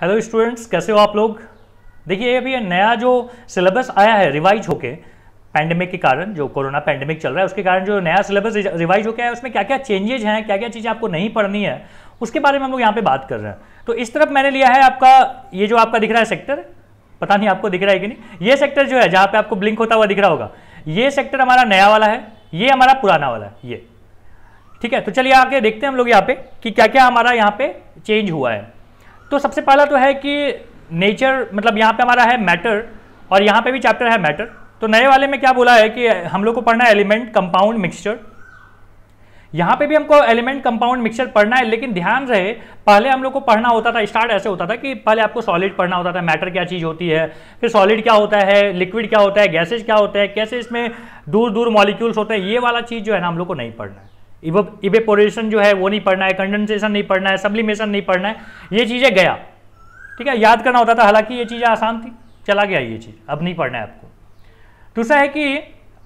Hello students कैसे हो आप लोग? देखिए, अभी नया जो सिलेबस आया है रिवाइज होके पैंडमिक के कारण, जो कोरोना पैंडमिक चल रहा है, उसके कारण जो नया सिलेबस रिवाइज होके आया, उसमें क्या क्या चेंजेज हैं क्या क्या चीज़ें आपको नहीं पढ़नी है, उसके बारे में हम लोग यहाँ पे बात कर रहे हैं। तो इस तरफ़ मैंने लिया है आपका, ये जो आपका दिख रहा है सेक्टर पता नहीं आपको दिख रहा है कि नहीं, ये सेक्टर जो है, जहाँ पे आपको ब्लिंक होता हुआ दिख रहा होगा, ये सेक्टर हमारा नया वाला है, ये हमारा पुराना वाला है, ये। ठीक है तो चलिए आके देखते हैं हम लोग यहाँ पे कि क्या क्या हमारा यहाँ पे चेंज हुआ है। तो सबसे पहला तो है कि नेचर मतलब यहाँ पे हमारा है मैटर, और यहाँ पे भी चैप्टर है मैटर। तो नए वाले में क्या बोला है कि हम लोग को पढ़ना है एलिमेंट कंपाउंड मिक्सचर यहाँ पे भी हमको एलिमेंट कंपाउंड मिक्सचर पढ़ना है, लेकिन ध्यान रहे, पहले हम लोग को पढ़ना होता था स्टार्ट ऐसे होता था कि पहले आपको सॉलिड पढ़ना होता था मैटर क्या चीज़ होती है, फिर सॉलिड क्या होता है लिक्विड क्या होता है गैसेज क्या होता है, कैसे इसमें दूर दूर मॉलिक्यूल्स होते हैं, ये वाला चीज़ जो है ना हम लोग को नहीं पढ़ना है। इवेपोरेशन जो है, वो नहीं पढ़ना है कंडेंसेशन नहीं पढ़ना है सब्लिमेशन नहीं पढ़ना है, ये चीज़ें गया। ठीक है? याद करना होता था, हालाँकि ये चीज़ें आसान थी, चला गया ये चीज़, अब नहीं पढ़ना है आपको। दूसरा है कि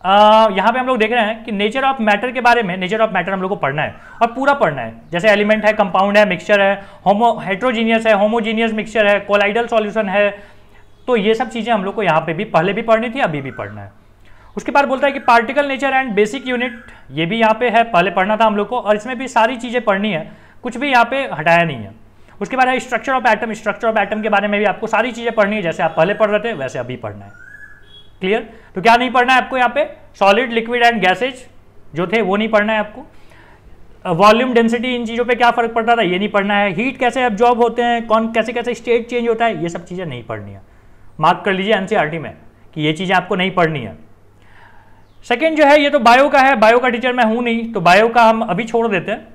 यहाँ पे हम लोग देख रहे हैं कि नेचर ऑफ़ मैटर के बारे में नेचर ऑफ़ मैटर हम लोग को पढ़ना है, और पूरा पढ़ना है। जैसे एलिमेंट है कंपाउंड है मिक्सचर है होमो हेट्रोजीनियस है होमोजीनियस मिक्सचर है कोलाइडल सॉल्यूशन है तो ये सब चीज़ें हम लोग को यहाँ पे भी, पहले भी पढ़नी थी, अभी भी पढ़ना है। उसके बाद बोलता है कि particle nature and basic unit ये भी यहाँ पे है, पहले पढ़ना था हम लोग को, और इसमें भी सारी चीज़ें पढ़नी है, कुछ भी यहाँ पे हटाया नहीं है। उसके बाद है structure of atom structure of atom के बारे में भी आपको सारी चीज़ें पढ़नी है, जैसे आप पहले पढ़ रहे थे, वैसे अभी पढ़ना है। क्लियर तो क्या नहीं पढ़ना है आपको यहाँ पे? सॉलिड लिक्विड एंड गैसेज जो थे वो नहीं पढ़ना है आपको। वॉल्यूम डेंसिटी इन चीज़ों पे क्या फ़र्क पड़ता था? ये नहीं पढ़ना है। हीट कैसे एब्जॉर्ब होते हैं? कौन, कैसे कैसे स्टेट चेंज होता है? ये सब चीज़ें नहीं पढ़नी है। मार्क कर लीजिए एनसीईआरटी में कि ये चीज़ें आपको नहीं पढ़नी है। सेकेंड जो है, ये तो बायो का है बायो का टीचर मैं हूँ नहीं तो बायो का हम अभी छोड़ देते हैं।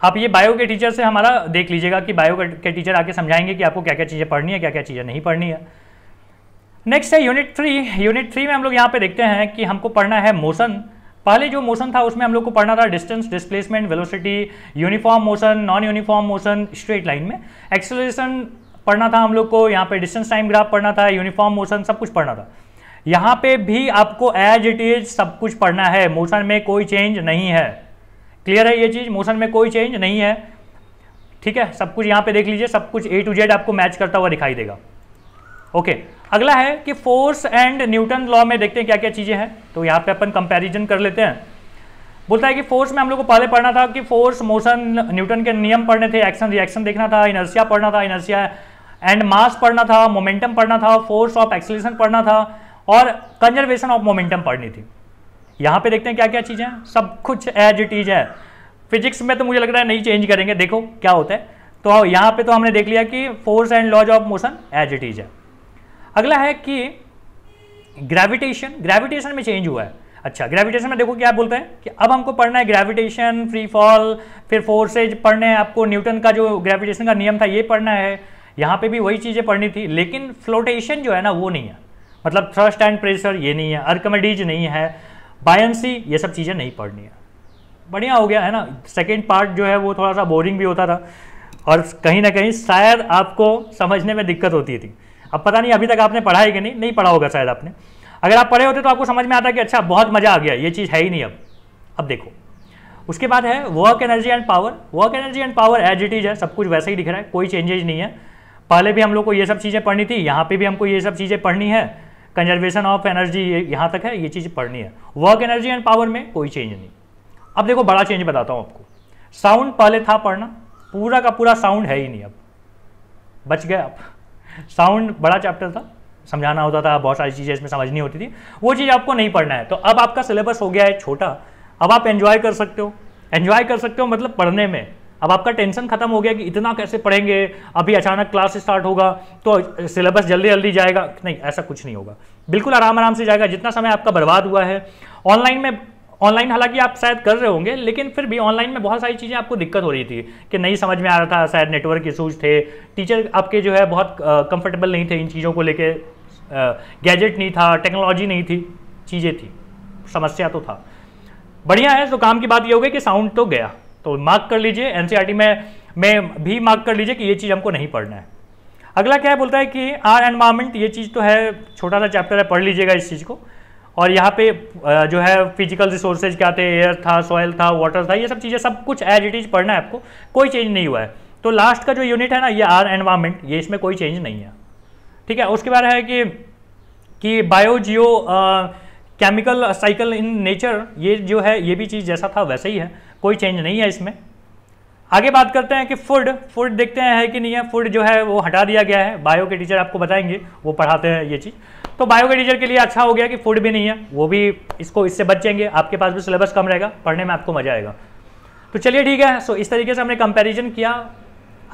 आप ये बायो के टीचर से हमारा देख लीजिएगा कि बायो के टीचर आके समझाएँगे कि आपको क्या क्या चीज़ें पढ़नी है क्या क्या चीज़ें नहीं पढ़नी है। नेक्स्ट है यूनिट थ्री यूनिट थ्री में हम लोग यहाँ पे देखते हैं कि हमको पढ़ना है मोशन पहले जो मोशन था, उसमें हम लोग को पढ़ना था distance displacement velocity uniform motion non uniform motion straight line में। एक्सेलरेशन पढ़ना था हम लोग को, यहाँ पे डिस्टेंस टाइम ग्राफ पढ़ना था यूनिफॉर्म मोशन सब कुछ पढ़ना था। यहाँ पे भी आपको एज इट इज़ सब कुछ पढ़ना है। मोशन में कोई चेंज नहीं है। क्लियर है ये चीज़? मोशन में कोई चेंज नहीं है। ठीक है? सब कुछ यहाँ पे देख लीजिए, सब कुछ ए टू जेड आपको मैच करता हुआ दिखाई देगा। ओके अगला है कि फोर्स एंड न्यूटन लॉ में देखते हैं क्या क्या चीज़ें हैं। तो यहाँ पे अपन कंपैरिजन कर लेते हैं। बोलता है कि फोर्स में हम लोग को पहले पढ़ना था कि फोर्स मोशन न्यूटन के नियम पढ़ने थे। एक्शन रिएक्शन देखना था इनर्सिया पढ़ना था इनर्सिया एंड मास पढ़ना था मोमेंटम पढ़ना था फोर्स ऑफ़ एक्सलेशन पढ़ना था। और कंजर्वेशन ऑफ़ मोमेंटम पढ़नी थी। यहाँ पे देखते हैं क्या क्या चीज़ें सब कुछ एज इट इज़ है। फिजिक्स में तो मुझे लग रहा है नहीं चेंज करेंगे। देखो क्या होता है। तो यहाँ पे तो हमने देख लिया कि force and laws of motion as it is है। अगला है कि ग्रेविटेशन ग्रेविटेशन में चेंज हुआ है। अच्छा ग्रेविटेशन में देखो क्या बोलते हैं कि अब हमको पढ़ना है ग्रेविटेशन फ्री फॉल फिर फोर्सेज पढ़ने हैं। आपको न्यूटन का जो ग्रेविटेशन का नियम था, ये पढ़ना है। यहाँ पे भी वही चीज़ें पढ़नी थी। लेकिन फ्लोटेशन जो है ना, वो नहीं है। मतलब थ्रस्ट एंड प्रेशर ये नहीं है अर्कमेडीज नहीं है बायंसी ये सब चीज़ें नहीं पढ़नी है। बढ़िया हो गया, है ना? सेकेंड पार्ट जो है वो थोड़ा सा बोरिंग भी होता था और कहीं ना कहीं शायद आपको समझने में दिक्कत होती थी। अब पता नहीं अभी तक आपने पढ़ा है कि नहीं? नहीं पढ़ा होगा शायद आपने। अगर आप पढ़े होते तो आपको समझ में आता कि अच्छा बहुत मज़ा आ गया, ये चीज़ है ही नहीं अब। अब देखो। उसके बाद है work energy and power work energy and power as it is है, सब कुछ वैसे ही दिख रहा है, कोई चेंजेज नहीं है। पहले भी हम लोग को ये सब चीज़ें पढ़नी थी, यहाँ पे भी हमको ये सब चीज़ें पढ़नी है। कंजर्वेशन ऑफ़ एनर्जी ये यहाँ तक है, ये चीज़ पढ़नी है। वर्क एनर्जी एंड पावर में कोई चेंज नहीं। अब देखो, बड़ा चेंज बताता हूँ आपको। साउंड पहले था पढ़ना, पूरा का पूरा साउंड है ही नहीं अब। बच गए आप। साउंड बड़ा चैप्टर था, समझाना होता था, बहुत सारी चीज़ें इसमें समझनी होती थी। वो चीज़ आपको नहीं पढ़ना है। तो अब आपका सिलेबस हो गया है छोटा। अब आप एंजॉय कर सकते हो। एंजॉय कर सकते हो मतलब पढ़ने में। अब आपका टेंशन खत्म हो गया कि इतना कैसे पढ़ेंगे? अभी अचानक क्लास स्टार्ट होगा तो सिलेबस जल्दी जल्दी जाएगा। नहीं, ऐसा कुछ नहीं होगा। बिल्कुल आराम आराम से जाएगा, जितना समय आपका बर्बाद हुआ है। ऑनलाइन में, ऑनलाइन हालाँकि आप शायद कर रहे होंगे, लेकिन फिर भी ऑनलाइन में बहुत सारी चीज़ें आपको दिक्कत हो रही थी, कि नहीं समझ में आ रहा था, शायद नेटवर्क इशूज थे। टीचर आपके जो है बहुत कंफर्टेबल नहीं थे इन चीज़ों को लेके। गैजेट नहीं था टेक्नोलॉजी नहीं थी, चीज़ें थी, समस्या तो था। बढ़िया है तो काम की बात ये हो गई कि साउंड तो गया। तो मार्क कर लीजिए एनसीईआरटी में में भी मार्क कर लीजिए कि ये चीज़ हमको नहीं पढ़ना है। अगला क्या है बोलता है कि आर एनवायरमेंट ये चीज़ तो है, छोटा सा चैप्टर है, पढ़ लीजिएगा इस चीज़ को। और यहाँ पे जो है फ़िज़िकल रिसोर्सेज क्या थे एयर था सॉयल था वाटर था, ये सब चीज़ें, सब कुछ एज इट इज़ पढ़ना है आपको, कोई चेंज नहीं हुआ है। तो लास्ट का जो यूनिट है ना, ये आर एनवायरमेंट ये इसमें कोई चेंज नहीं है। ठीक है, उसके बाद है कि कि biogeochemical cycle in nature ये जो है, ये भी चीज़ जैसा था, वैसे ही है। कोई चेंज नहीं है इसमें। आगे बात करते हैं कि फ़ूड फ़ूड देखते हैं है कि नहीं है। फ़ूड जो है, वो हटा दिया गया है। बायो के टीचर आपको बताएँगे, वो पढ़ाते हैं ये चीज़। तो बायो के टीचर के लिए अच्छा हो गया कि फ़ूड भी नहीं है। वो भी इसको, इससे बचेंगे। आपके पास भी सिलेबस कम रहेगा। पढ़ने में आपको मज़ा आएगा। तो चलिए ठीक है। सो इस तरीके से हमने कंपेरिजन किया।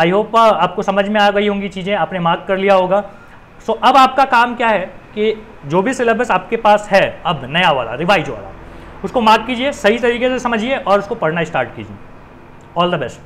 आई होप आपको समझ में आ गई होंगी चीज़ें। आपने मार्क कर लिया होगा। सो अब आपका काम क्या है? कि जो भी सिलेबस आपके पास है, अब नया वाला रिवाइज वाला, उसको मार्क कीजिए, सही तरीके से समझिए और उसको पढ़ना स्टार्ट कीजिए। All the best